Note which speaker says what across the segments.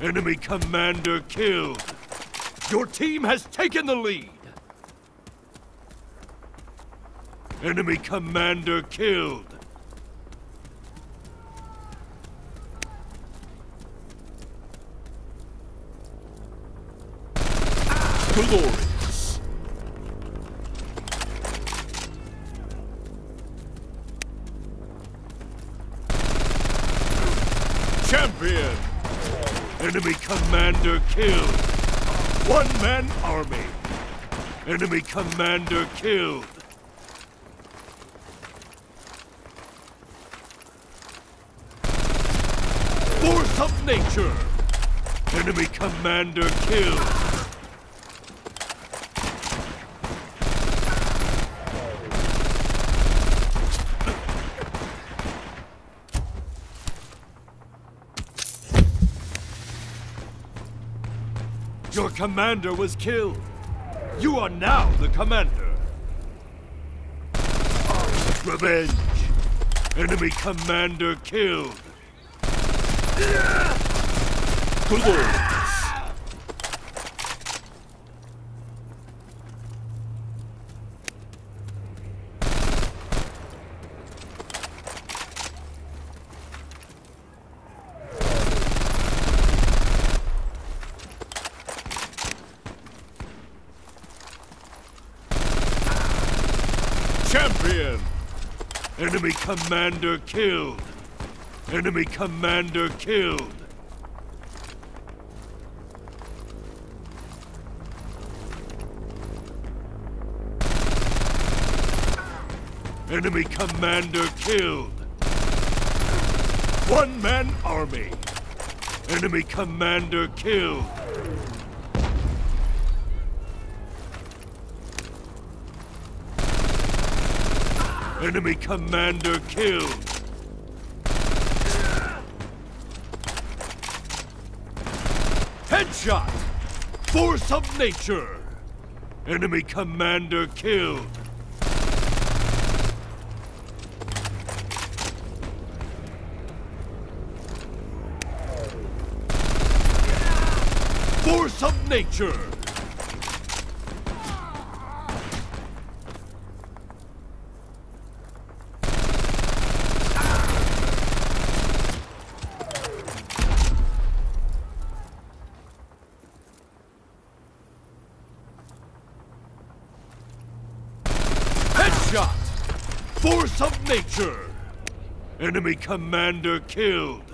Speaker 1: Enemy commander killed. Your team has taken the lead. Enemy commander killed. Glorious. Champion. Enemy commander killed. One man army. Enemy commander killed. Force of nature. Enemy commander killed. Your commander was killed. You are now the commander. Revenge. Enemy commander killed. Glorious. Enemy commander killed! Enemy commander killed! Enemy commander killed! One man army! Enemy commander killed! Enemy commander killed! Headshot! Force of nature! Enemy commander killed! Force of nature! Headshot! Force of nature! Enemy commander killed!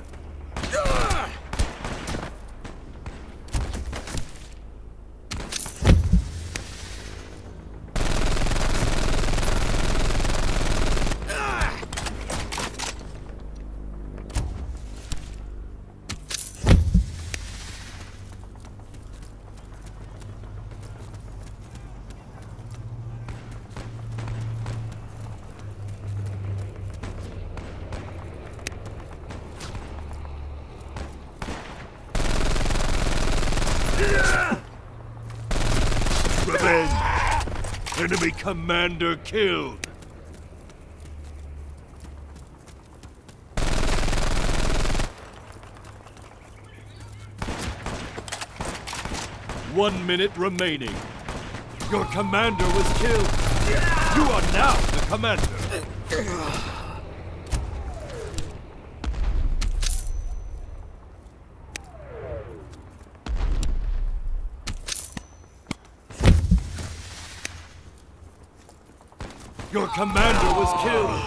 Speaker 1: Revenge! Enemy commander killed! One minute remaining. Your commander was killed. You are now the commander. Your commander was killed.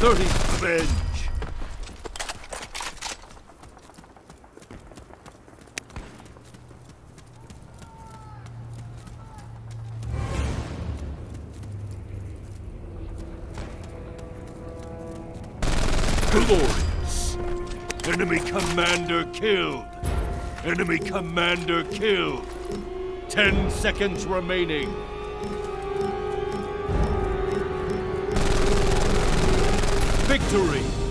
Speaker 1: Thirty revenge. Glorious. Enemy commander killed. Enemy commander killed. Ten seconds remaining. Victory!